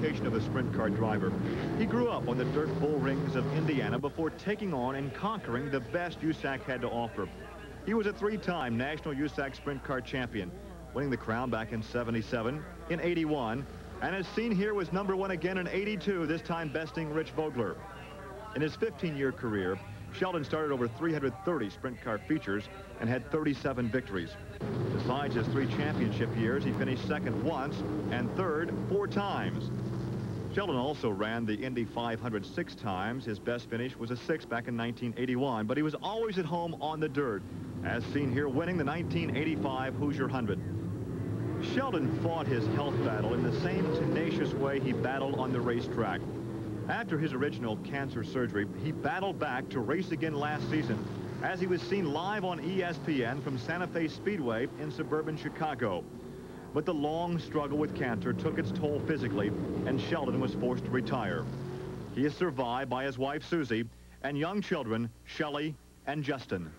vocation of a sprint car driver. He grew up on the dirt bull rings of Indiana before taking on and conquering the best USAC had to offer. He was a three-time national USAC sprint car champion, winning the crown back in 77, in 81, and as seen here was number one again in 82, this time besting Rich Vogler. In his 15-year career, Sheldon started over 330 sprint car features and had 37 victories. Besides his three championship years, he finished second once and third four times. Sheldon also ran the Indy 500 six times. His best finish was a six back in 1981, but he was always at home on the dirt, as seen here winning the 1985 Hoosier 100. Sheldon fought his health battle in the same tenacious way he battled on the racetrack. After his original cancer surgery, he battled back to race again last season as he was seen live on ESPN from Santa Fe Speedway in suburban Chicago. But the long struggle with cancer took its toll physically, and Sheldon was forced to retire. He is survived by his wife, Susie, and young children, Shelley and Justin.